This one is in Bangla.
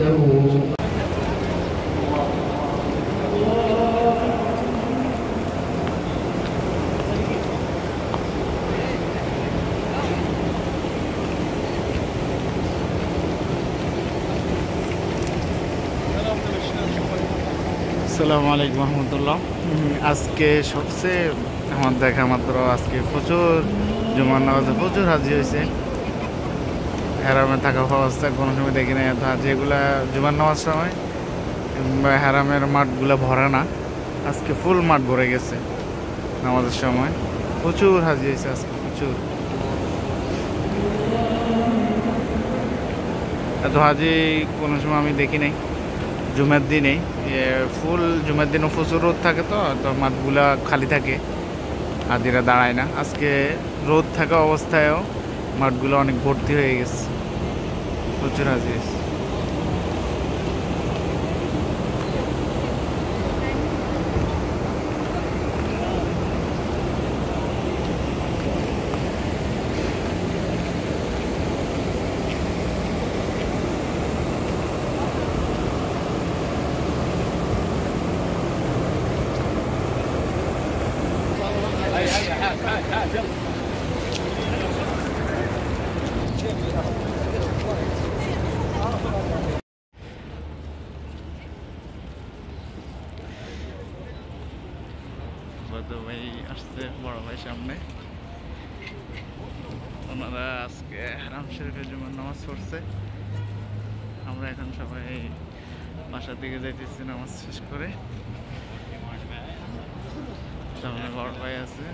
له আসসালামু আলাইকুম রহমতুল্লাহ। আজকে সবচেয়ে আমার দেখা মাত্র আজকে প্রচুর জুমার নামাজে, প্রচুর হাজি হয়েছে। হ্যারামে থাকা অবস্থায় কোনো সময় দেখি না এত হাজি এগুলা জুমার নামাজ সময়, কিংবা হ্যারামের মাঠগুলো ভরে না। আজকে ফুল মাঠ ভরে গেছে নামাজের সময়। প্রচুর হাজি হয়েছে আজকে, প্রচুর। এত হাজি কোনো সময় আমি দেখি নাই। জুমের দিনেই। ফুল জুমের দিনও প্রচুর রোদ থাকে তো তো মাঠগুলা খালি থাকে। আদিরা দাঁড়ায় না। আজকে রোদ থাকা অবস্থায়ও মাঠগুলো অনেক ভর্তি হয়ে গেছে। প্রচুর হাজি ভাই আসছে, বড় ভাই সামনে। ওনারা আজকে হারাম শরীফের জুমার নামাজ পড়ছে। আমরা এখন সবাই বাসার দিকে যাইতেছি নামাজ শেষ করে। Então, agora vai a ser